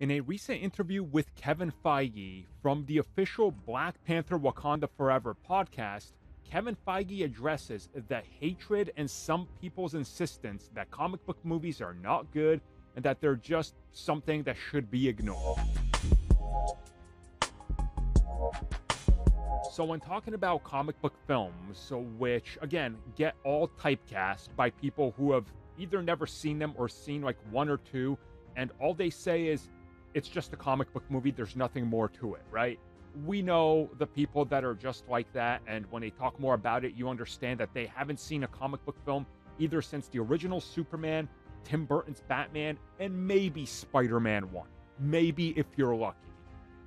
In a recent interview with Kevin Feige from the official Black Panther Wakanda Forever podcast, Kevin Feige addresses the hatred and some people's insistence that comic book movies are not good and that they're just something that should be ignored. So, when talking about comic book films, which again get all typecast by people who have either never seen them or seen like one or two, and all they say is it's just a comic book movie, there's nothing more to it, right? We know the people that are just like that, and when they talk more about it, you understand that they haven't seen a comic book film either since the original Superman, Tim Burton's Batman, and maybe Spider Man 1. Maybe if you're lucky.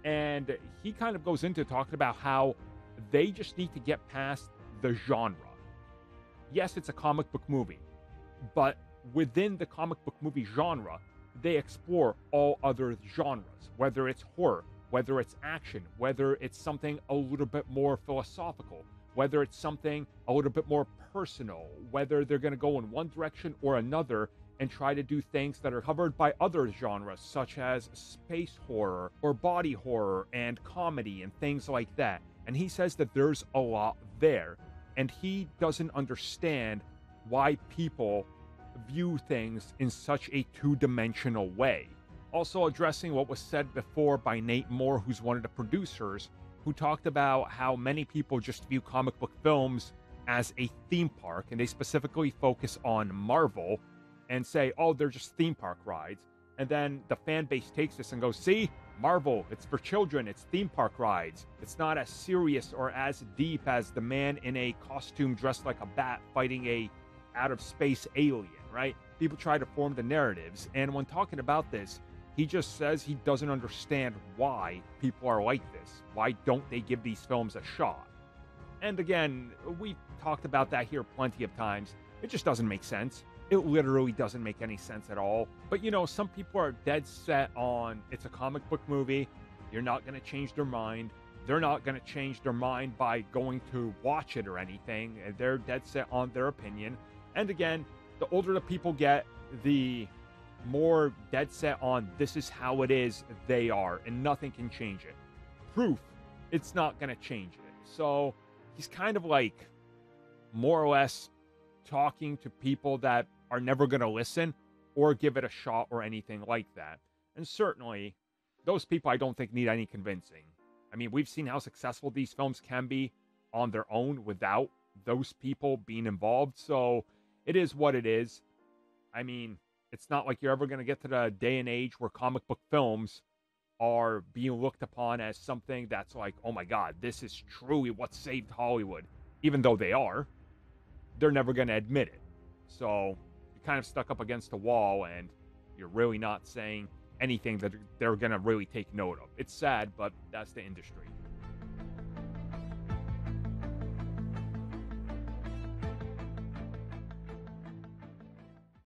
And he kind of goes into talking about how they just need to get past the genre. Yes, it's a comic book movie, but within the comic book movie genre, they explore all other genres, whether it's horror, whether it's action, whether it's something a little bit more philosophical, whether it's something a little bit more personal, whether they're going to go in one direction or another and try to do things that are covered by other genres, such as space horror or body horror and comedy and things like that. And he says that there's a lot there. And he doesn't understand why people view things in such a two dimensional way. Also, addressing what was said before by Nate Moore, who's one of the producers, who talked about how many people just view comic book films as a theme park, and they specifically focus on Marvel and say, oh, they're just theme park rides. And then the fan base takes this and goes, see, Marvel, it's for children, it's theme park rides. It's not as serious or as deep as the man in a costume dressed like a bat fighting a out of space alien, right? People try to form the narratives. And when talking about this, he just says he doesn't understand why people are like this. Why don't they give these films a shot? And again, we've talked about that here plenty of times. It just doesn't make sense. It literally doesn't make any sense at all. But you know, some people are dead set on it's a comic book movie. You're not going to change their mind. They're not going to change their mind by going to watch it or anything. They're dead set on their opinion. And again, the older the people get, the more dead set on this is how it is they are, and nothing can change it. Proof, it's not going to change it. So he's kind of like more or less talking to people that are never going to listen or give it a shot or anything like that. And certainly, those people I don't think need any convincing. I mean, we've seen how successful these films can be on their own without those people being involved. So it is what it is. I mean, it's not like you're ever going to get to the day and age where comic book films are being looked upon as something that's like, oh my God, this is truly what saved Hollywood. Even though they are, they're never going to admit it. So you're kind of stuck up against a wall and you're really not saying anything that they're going to really take note of. It's sad, but that's the industry.